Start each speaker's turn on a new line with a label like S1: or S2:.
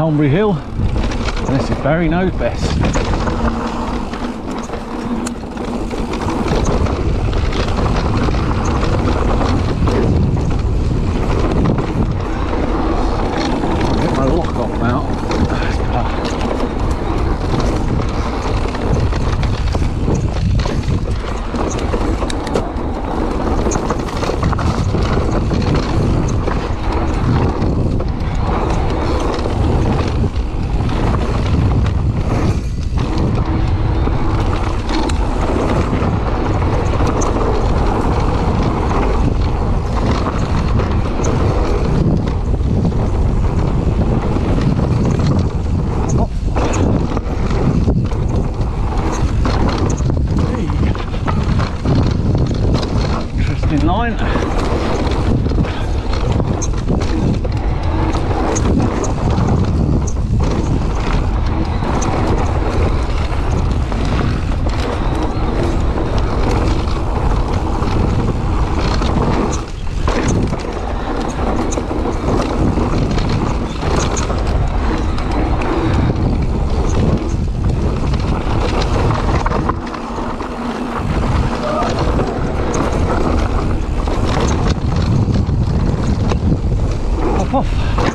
S1: Holmbury Hill and this is Barry Knows Best. Interesting